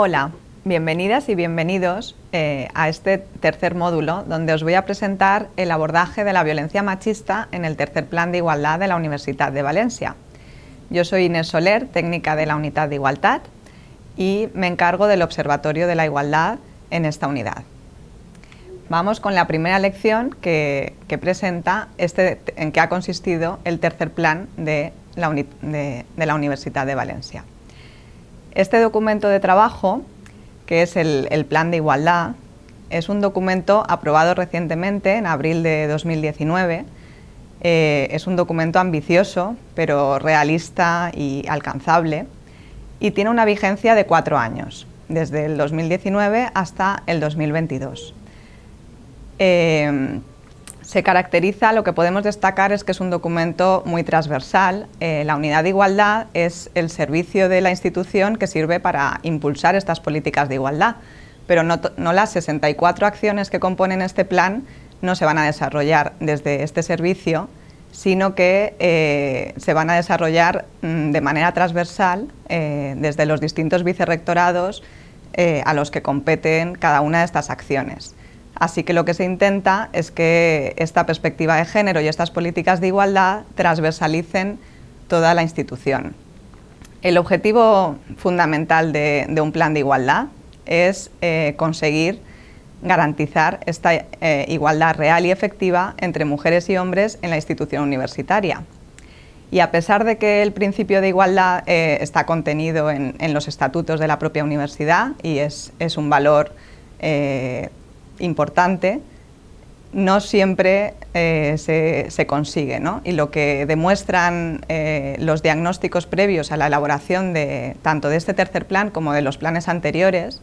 Hola, bienvenidas y bienvenidos eh, a este tercer módulo donde os voy a presentar el abordaje de la violencia machista en el tercer plan de igualdad de la Universidad de Valencia. Yo soy Inés Soler, técnica de la Unidad de Igualdad y me encargo del Observatorio de la Igualdad en esta unidad. Vamos con la primera lección que, presenta este, en qué ha consistido el tercer plan de la Universidad de Valencia. Este documento de trabajo, que es el, Plan de Igualdad, es un documento aprobado recientemente, en abril de 2019. Eh, es un documento ambicioso, pero realista y alcanzable, y tiene una vigencia de cuatro años, desde el 2019 hasta el 2022 se caracteriza, lo que podemos destacar es que es un documento muy transversal. Eh, la unidad de igualdad es el servicio de la institución que sirve para impulsar estas políticas de igualdad, pero no, las 64 acciones que componen este plan no se van a desarrollar desde este servicio, sino que eh, se van a desarrollar mm, de manera transversal eh, desde los distintos vicerrectorados a los que competen cada una de estas acciones. Así que lo que se intenta es que esta perspectiva de género y estas políticas de igualdad transversalicen toda la institución. El objetivo fundamental de, un plan de igualdad es eh, conseguir garantizar esta eh, igualdad real y efectiva entre mujeres y hombres en la institución universitaria. Y a pesar de que el principio de igualdad eh, está contenido en, los estatutos de la propia universidad y es, un valor importante, no siempre eh, se, consigue. Y lo que demuestran eh, los diagnósticos previos a la elaboración de, tanto de este tercer plan como de los planes anteriores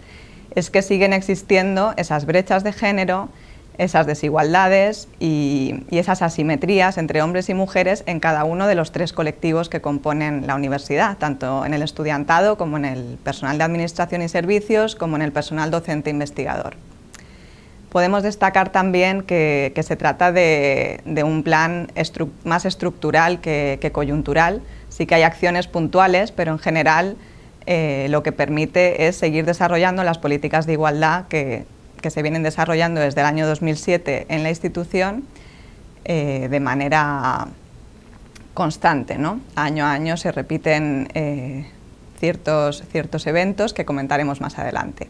es que siguen existiendo esas brechas de género, esas desigualdades y, y, esas asimetrías entre hombres y mujeres en cada uno de los tres colectivos que componen la universidad, tanto en el estudiantado como en el personal de administración y servicios, como en el personal docente investigador. Podemos destacar también que, se trata de, un plan más estructural que, coyuntural. Sí que hay acciones puntuales, pero en general eh, lo que permite es seguir desarrollando las políticas de igualdad que, se vienen desarrollando desde el año 2007 en la institución eh, de manera constante. Año a año se repiten eh, ciertos, ciertos eventos que comentaremos más adelante.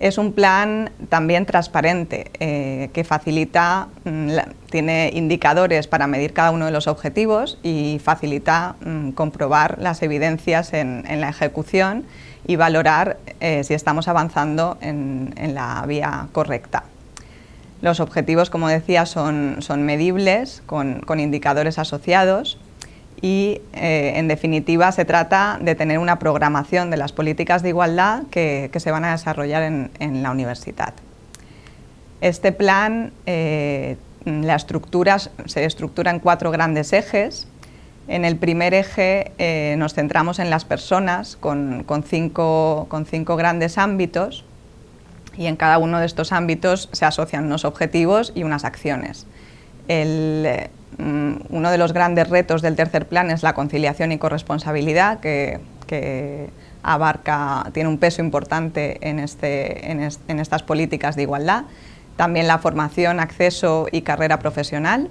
Es un plan también transparente eh, que facilita, mm, tiene indicadores para medir cada uno de los objetivos y facilita mm, comprobar las evidencias en, la ejecución y valorar eh, si estamos avanzando en, la vía correcta. Los objetivos, como decía, son, medibles con indicadores asociados y, eh, en definitiva, se trata de tener una programación de las políticas de igualdad que, se van a desarrollar en, la universidad. Este plan, eh, la estructura, se estructura en cuatro grandes ejes. En el primer eje eh, nos centramos en las personas con, cinco, con cinco grandes ámbitos y en cada uno de estos ámbitos se asocian unos objetivos y unas acciones. El, uno de los grandes retos del tercer plan es la conciliación y corresponsabilidad, que, abarca, tiene un peso importante en, este, en, estas políticas de igualdad. También la formación, acceso y carrera profesional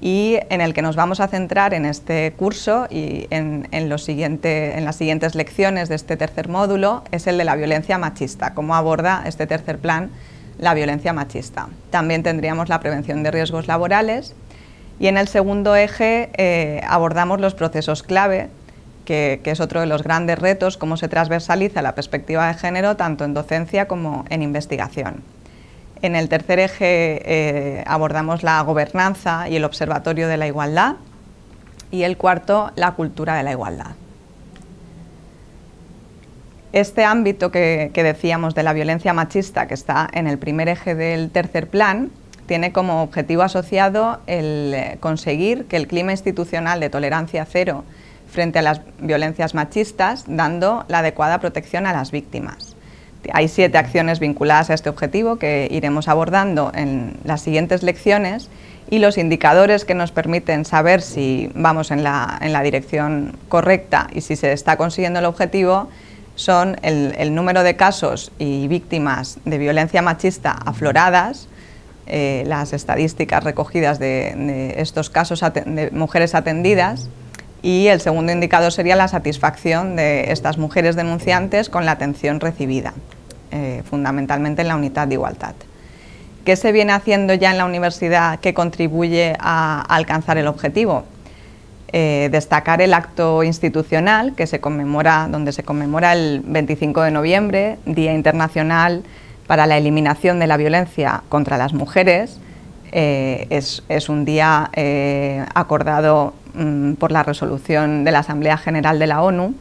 y en el que nos vamos a centrar en este curso y en, en, los en las siguientes lecciones de este tercer módulo es el de la violencia machista, cómo aborda este tercer plan la violencia machista. También tendríamos la prevención de riesgos laborales y en el segundo eje eh, abordamos los procesos clave, que, es otro de los grandes retos, cómo se transversaliza la perspectiva de género tanto en docencia como en investigación. En el tercer eje eh, abordamos la gobernanza y el observatorio de la igualdad y el cuarto, la cultura de la igualdad. Este ámbito que decíamos de la violencia machista, que está en el primer eje del tercer plan, tiene como objetivo asociado el eh, conseguir que el clima institucional de tolerancia cero frente a las violencias machistas, dando la adecuada protección a las víctimas. Hay siete acciones vinculadas a este objetivo que iremos abordando en las siguientes lecciones y los indicadores que nos permiten saber si vamos en la, dirección correcta y si se está consiguiendo el objetivo son el, número de casos y víctimas de violencia machista afloradas, eh, las estadísticas recogidas de, estos casos de mujeres atendidas, y el segundo indicador sería la satisfacción de estas mujeres denunciantes con la atención recibida, eh, fundamentalmente en la unidad de igualdad. ¿Qué se viene haciendo ya en la universidad que contribuye a alcanzar el objetivo? Eh, destacar el acto institucional que se conmemora, donde se conmemora el 25 de noviembre, Día Internacional para la Eliminación de la Violencia contra las Mujeres. Eh, es, un día eh, acordado mm, por la resolución de la Asamblea General de la ONU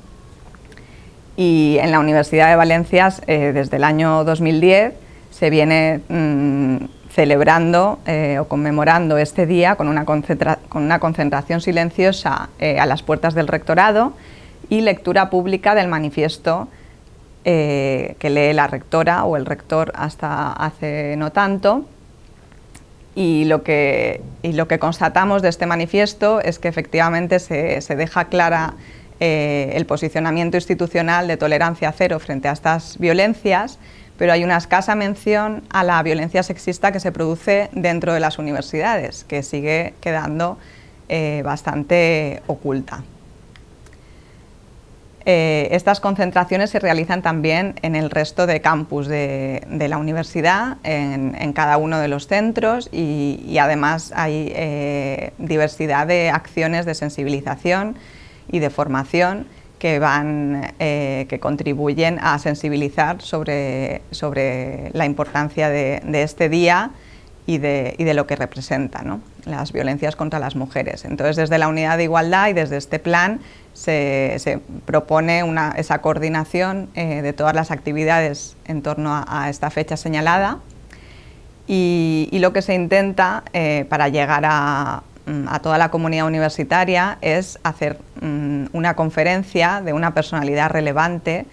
y en la Universidad de Valencia desde el año 2010 se viene mm, celebrando eh, o conmemorando este día con una, con una concentración silenciosa eh, a las puertas del rectorado y lectura pública del manifiesto eh, que lee la rectora o el rector hasta hace no tanto. Y lo, que, lo que constatamos de este manifiesto es que efectivamente se, se deja clara el posicionamiento institucional de tolerancia cero frente a estas violencias, pero hay una escasa mención a la violencia sexista que se produce dentro de las universidades, que sigue quedando eh, bastante oculta. Eh, estas concentraciones se realizan también en el resto de campus de, la universidad, en, cada uno de los centros y, además hay eh, diversidad de acciones de sensibilización y de formación que, van, eh, que contribuyen a sensibilizar sobre, sobre la importancia de, este día y de, y de, lo que representa las violencias contra las mujeres. Entonces, desde la Unidad de Igualdad y desde este plan se, se propone una, esa coordinación eh, de todas las actividades en torno a, esta fecha señalada y, y, lo que se intenta eh, para llegar a, Mm, a toda la comunidad universitaria es hacer mm, una conferencia de una personalidad relevante,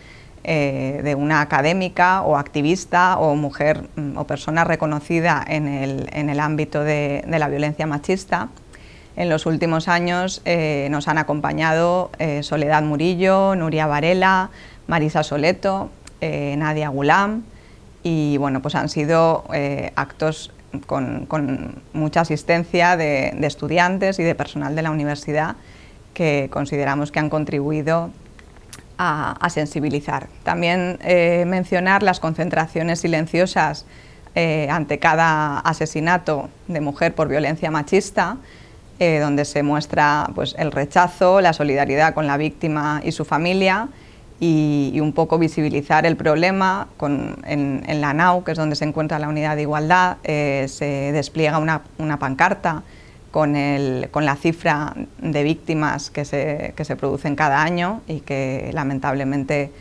eh, de una académica o activista o mujer mm, o persona reconocida en el, ámbito de, la violencia machista. En los últimos años eh, nos han acompañado eh, Soledad Murillo, Nuria Varela, Marisa Soleto, Nadia Gulam y bueno, pues han sido actos con, mucha asistencia de, estudiantes y de personal de la universidad que consideramos que han contribuido a, sensibilizar. También eh, mencionar las concentraciones silenciosas eh, ante cada asesinato de mujer por violencia machista, eh, donde se muestra pues, el rechazo, la solidaridad con la víctima y su familia, y, un poco visibilizar el problema. en, la NAU, que es donde se encuentra la unidad de igualdad, se despliega una, pancarta con, la cifra de víctimas que se, que se, producen cada año y que lamentablemente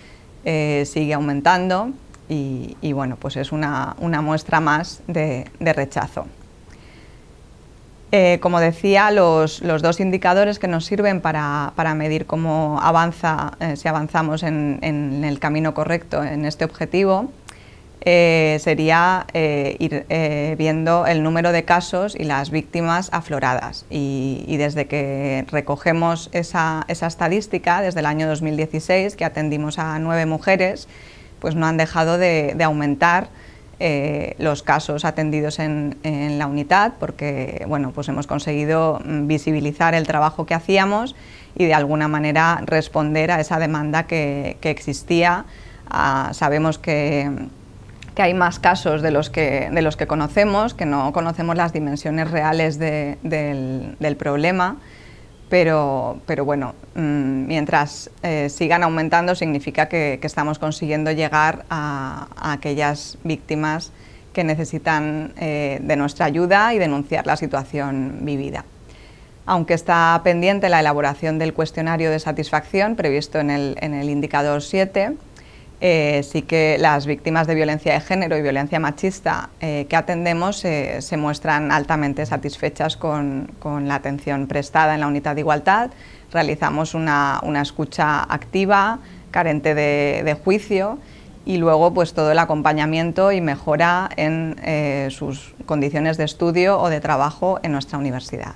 eh, sigue aumentando y, bueno, pues es una, muestra más de rechazo. Eh, como decía, los, dos indicadores que nos sirven para, medir cómo avanza, eh, si avanzamos en, el camino correcto en este objetivo, eh, sería ir viendo el número de casos y las víctimas afloradas. Y, desde que recogemos esa, estadística, desde el año 2016, que atendimos a nueve mujeres, pues no han dejado de aumentar eh, los casos atendidos en, la unidad, porque bueno, pues hemos conseguido mm, visibilizar el trabajo que hacíamos y de alguna manera responder a esa demanda que, existía. Ah, sabemos que, hay más casos de los que, de los que conocemos, que no conocemos las dimensiones reales del problema pero, pero bueno, mm, mientras eh, sigan aumentando significa que, estamos consiguiendo llegar a, aquellas víctimas que necesitan eh, de nuestra ayuda y denunciar la situación vivida. Aunque está pendiente la elaboración del cuestionario de satisfacción previsto en el, en el indicador 7, eh, sí que las víctimas de violencia de género y violencia machista eh, que atendemos eh, se muestran altamente satisfechas con, la atención prestada en la unidad de igualdad. Realizamos una, escucha activa, carente de, juicio y luego pues todo el acompañamiento y mejora en sus condiciones de estudio o de trabajo en nuestra universidad.